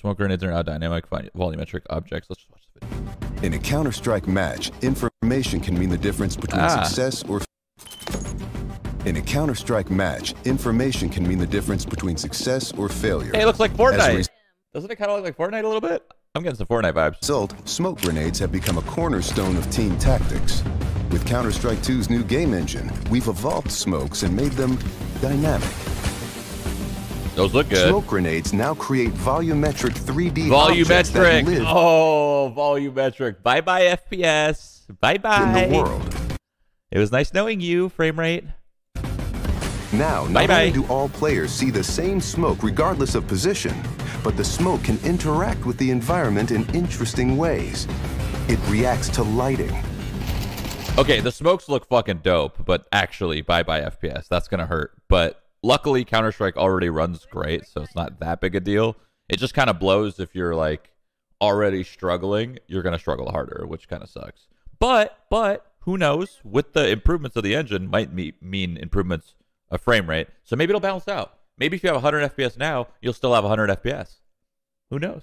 Smoke grenades are now dynamic volumetric objects. Let's just watch the video. In a Counter Strike match, information can mean the difference between Ah. success or. In a Counter Strike match, information can mean the difference between success or failure. Hey, it looks like Fortnite. Doesn't it kind of look like Fortnite a little bit? I'm getting some Fortnite vibes. result, smoke grenades have become a cornerstone of team tactics. With Counter Strike 2's new game engine, we've evolved smokes and made them dynamic. Those look good. Smoke grenades now create volumetric 3D objects that Volumetric. Oh, volumetric. Bye bye FPS. Bye bye. in the world. It was nice knowing you, frame rate. Now, not Bye-bye. only do all players see the same smoke regardless of position, but the smoke can interact with the environment in interesting ways. It reacts to lighting, Okay, the smokes look fucking dope, but actually, bye bye FPS. That's gonna hurt. But luckily, Counter Strike already runs great, so it's not that big a deal. It just kind of blows if you're like already struggling. You're gonna struggle harder, which kind of sucks. But but who knows? With the improvements of the engine, might me- mean improvements of frame rate. So maybe it'll balance out. Maybe if you have 100 FPS now, you'll still have 100 FPS. Who knows?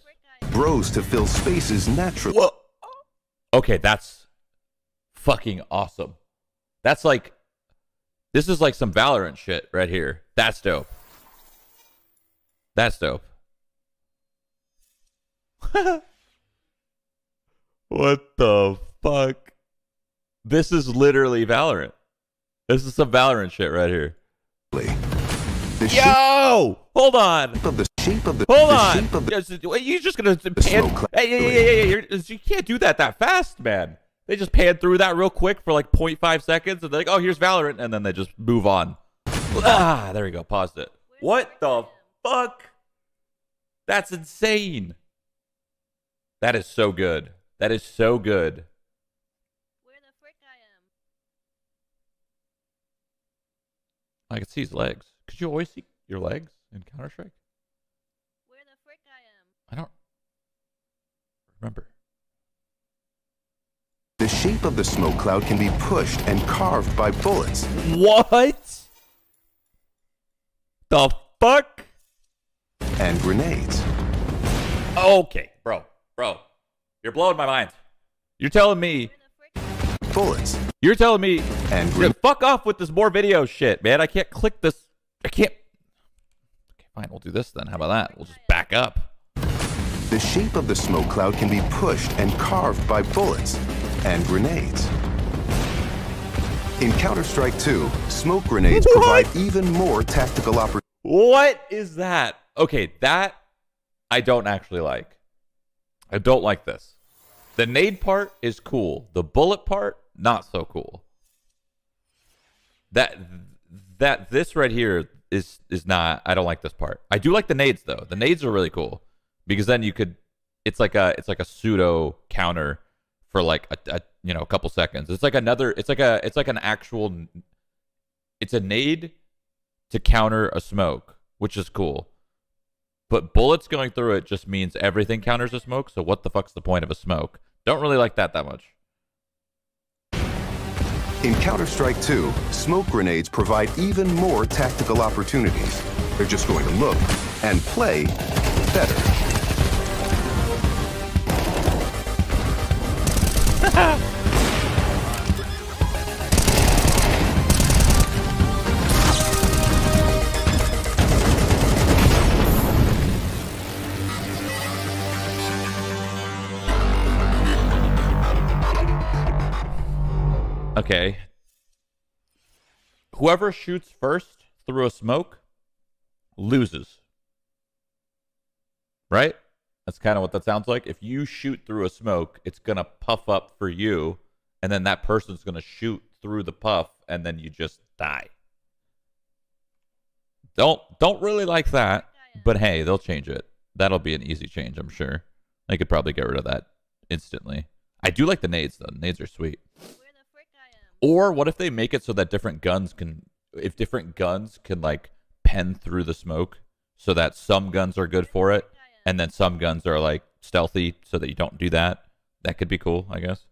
bros to fill spaces naturally. Whoa. Okay, that's fucking awesome. That's like this is like some Valorant shit right here. That's dope. That's dope. what the fuck? This is literally Valorant. This is some Valorant shit right here. Yo! Hold on. the shape of the, Hold on. the You're just gonna pan. Hey, yeah, yeah, yeah, yeah. You can't do that that fast, man. They just pan through that real quick for like 0.5 seconds, and they're like, "Oh, here's Valorant," and then they just move on. Ah, there we go. Paused it. What the fuck? That's insane. That is so good. That is so good. Where the frick I am? I can see his legs. Could you always see your legs in Counter Strike? Where the frick I am? I don't remember. The shape of the smoke cloud can be pushed and carved by bullets. What? The fuck? and grenades. Okay, bro, bro, you're blowing my mind. You're telling me, Where the frick? Bullets you're telling me, and grenades. fuck off with this more video shit, man. I can't click this. I can't. Okay, fine, we'll do this then. How about that? We'll just back up. The shape of the smoke cloud can be pushed and carved by bullets and grenades. In Counter-Strike 2, smoke grenades What? provide even more tactical opportunities. What is that? Okay, that I don't actually like. I don't like this. The nade part is cool. The bullet part, not so cool. That that this right here is is not. I don't like this part. I do like the nades though. The nades are really cool because then you could. It's like a it's like a pseudo counter for like a, a you know a couple seconds. It's like another. It's like a it's like an actual. It's a nade to counter a smoke, which is cool. But bullets going through it just means everything counters a smoke. So what the fuck's the point of a smoke? Don't really like that that much. In Counter-Strike 2, smoke grenades provide even more tactical opportunities. They're just going to look and play better. Okay. Whoever shoots first through a smoke loses. Right? That's kind of what that sounds like. If you shoot through a smoke, it's going to puff up for you, and then that person's going to shoot through the puff, and then you just die. Don't don't really like that, but hey, they'll change it. That'll be an easy change, I'm sure. They could probably get rid of that instantly. I do like the nades though. Nades are sweet. Where the frick I am? Or what if they make it so that different guns can, if different guns can like pen through the smoke, so that some guns are good for it, and then some guns are like stealthy, so that you don't do that. That could be cool, I guess.